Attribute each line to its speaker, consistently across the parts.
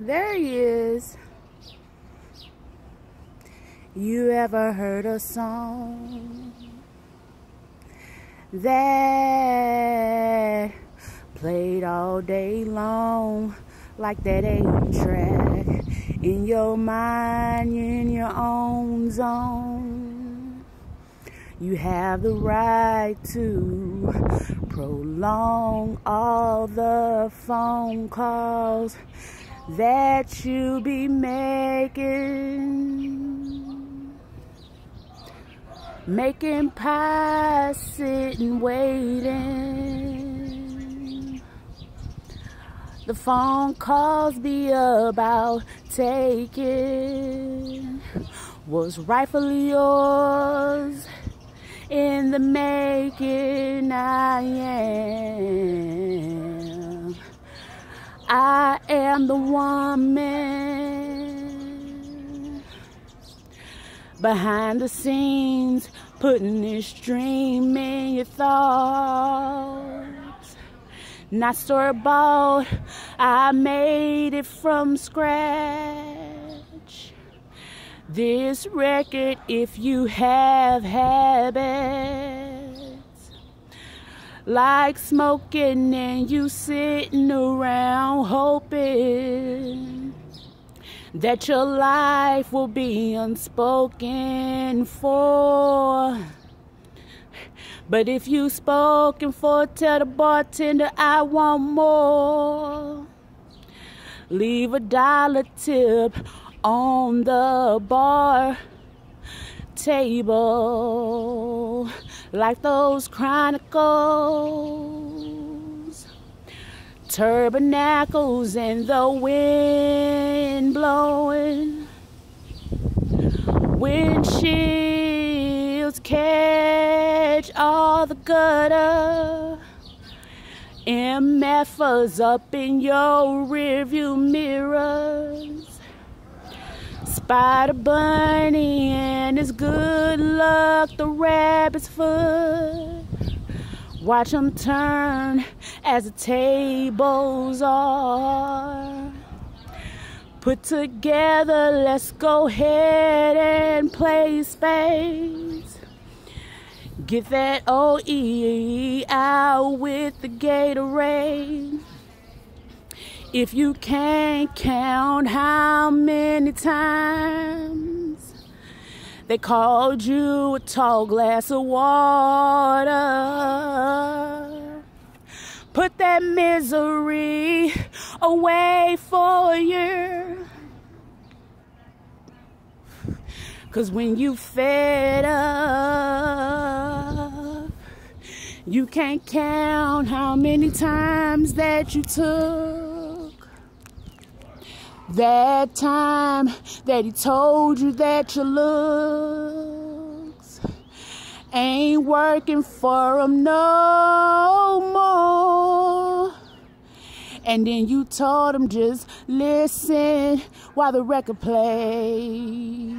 Speaker 1: There he is. You ever heard a song that played all day long like that eight track in your mind, in your own zone? You have the right to prolong all the phone calls that you be making. Making pie, sitting, waiting. The phone calls be about taking was rightfully yours in the making. I am. I am the woman behind the scenes, putting this dream in your thoughts. Not store bought, I made it from scratch. This record, if you have habits like smoking and you sitting around hoping that your life will be unspoken for. But if you spoken for, tell the bartender I want more. Leave a dollar tip on the bar table like those chronicles. Turbernacles and the wind blowing. Windshields catch all the gutter. MFers up in your rearview mirrors. Spider Bunny and his good luck, the rabbit's foot. Watch them turn as the tables are. Put together, let's go ahead and play space. Get that OE out with the Gatorade. If you can't count how many times they called you a tall glass of water, put that misery away for you. Cause when you fed up, you can't count how many times that you took. That time that he told you that your looks ain't working for him no more. And then you told him just listen while the record plays.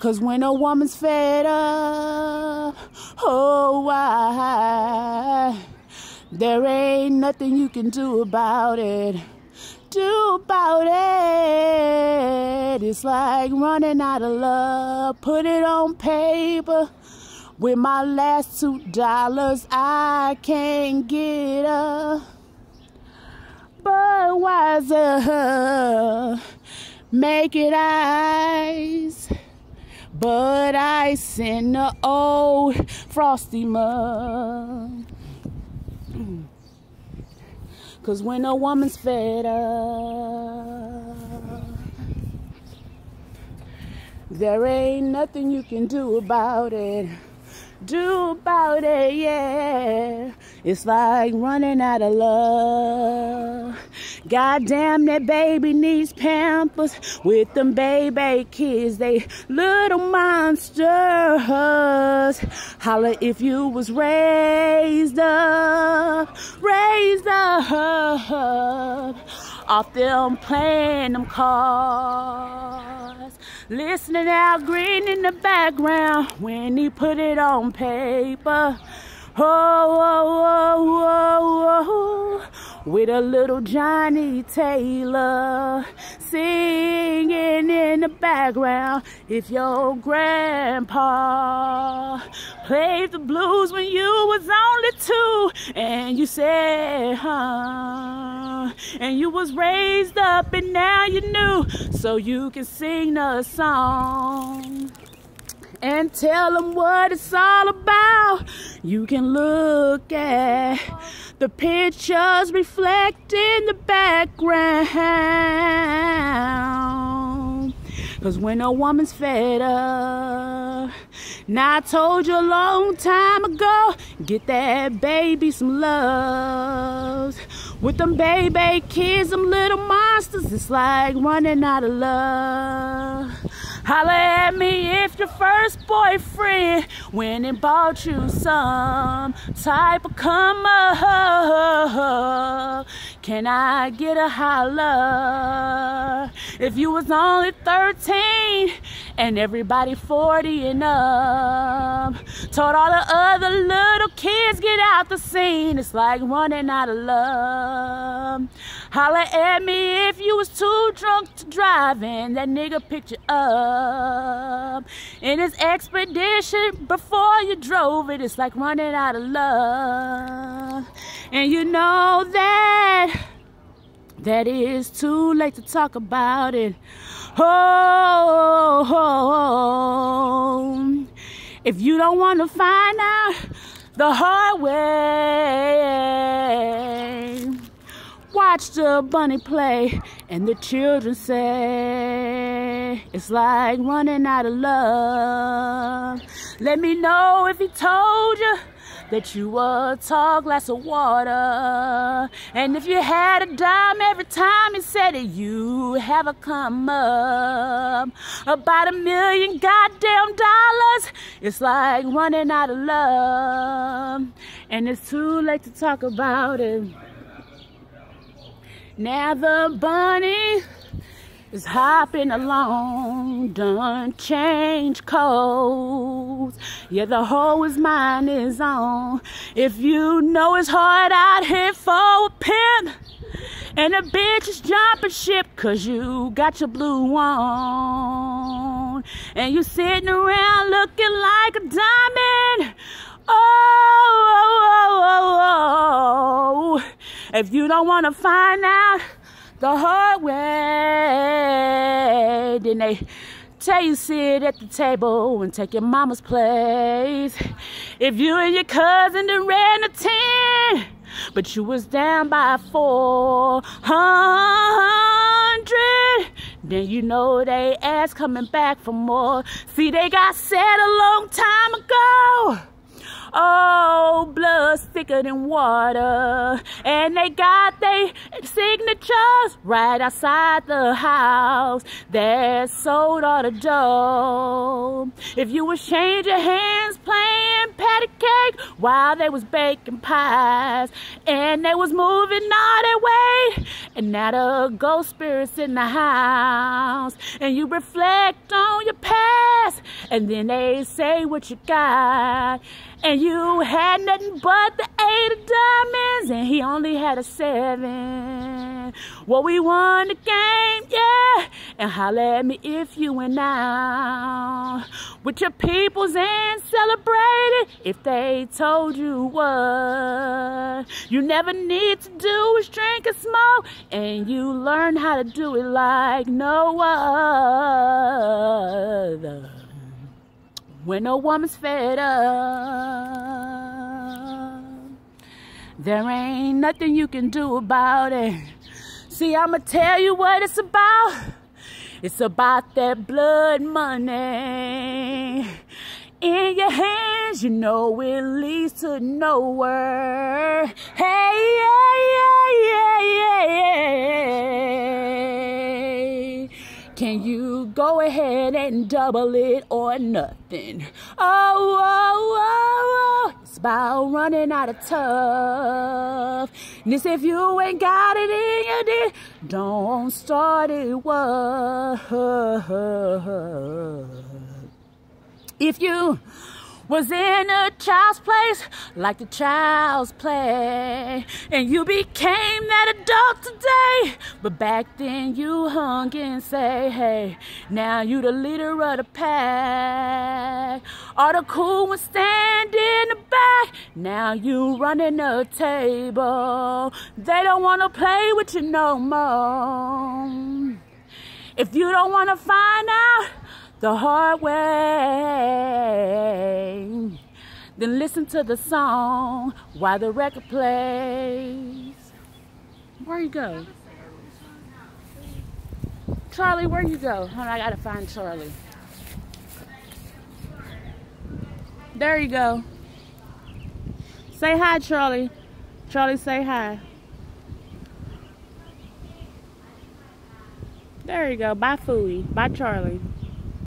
Speaker 1: Cause when a woman's fed up, oh, why? There ain't nothing you can do about it do about it? It's like running out of love. Put it on paper. With my last two dollars, I can't get a Budweiser. Make it ice. But ice in the old frosty mug. Cause when a woman's fed up, there ain't nothing you can do about it. Do about it, yeah. It's like running out of love. Goddamn, that baby needs pampers with them baby kids. They little monsters. Holla if you was raised up, raised up off them playing them cards. Listening Al Green in the background when he put it on paper. Oh, oh, oh, oh, oh. oh. With a little Johnnie Taylor singing in the background. If your grandpa played the blues when you was only two and you said, huh, and you was raised up and now you knew so you can sing a song and tell them what it's all about. You can look at the pictures reflect in the background. Cause when a woman's fed up, now I told you a long time ago, get that baby some love. With them baby kids, them little monsters, it's like running out of love. Holla at me if your first boyfriend went and bought you some type of come up. Can I get a holla? If you was only 13 and everybody 40 and up, told all the other little kids get out the scene. It's like running out of love. Holla at me if you was too drunk to drive and that nigga picked you up. In his expedition before you drove it, it's like running out of love. And you know that that is too late to talk about it. Oh, oh, if you don't want to find out the hard way, watch the bunny play, and the children say it's like running out of love. Let me know if he told you that you a tall glass of water. And if you had a dime every time he said it, you have a come up. About a million goddamn dollars. It's like running out of love. And it's too late to talk about it. Now the bunny is hopping along, done change codes. Yeah, the hoe is mine is on. If you know it's hard out here for a pimp, and the bitch is jumping ship cause you got your blue on. And you sitting around looking like a diamond. Oh, oh, oh, oh, oh. If you don't want to find out, the hard way. Then they tell you sit at the table and take your mama's place. If you and your cousin done ran a ten, but you was down by four hundred, then you know they ass coming back for more. See, they got set a long time ago. Oh, blood's thicker than water. And they got signatures right outside the house. That sold all the dough. If you was changing hands playing patty cake while they was baking pies and they was moving all their way and now the ghost spirits in the house. And you reflect on your past and then they say what you got. And you had nothing but the eight of diamonds, and he only had a seven. Well, we won the game, yeah. And holla at me if you went out with your peoples and celebrated if they told you what you never need to do is drink and smoke, and you learn how to do it like no other when a woman's fed up. There ain't nothing you can do about it. See, I'ma tell you what it's about. It's about that blood money in your hands. You know it leads to nowhere. Hey, yeah, yeah, yeah, yeah. yeah. Can you go ahead and double it or nothing? Oh, oh, oh, oh. It's about running out of tough. This if you ain't got it in your don't start it. What? If you was in a child's place like the child's play. And you became that adult today. But back then you hung and say, hey, now you the leader of the pack. All the cool ones stand in the back. Now you running the table. They don't want to play with you no more. If you don't want to find out, the hard way. Then listen to the song while the record plays. Where you go? Charlie, where you go? Hold on, I gotta find Charlie. There you go. Say hi, Charlie. Charlie, say hi. There you go. Bye, Fooey. Bye, Charlie.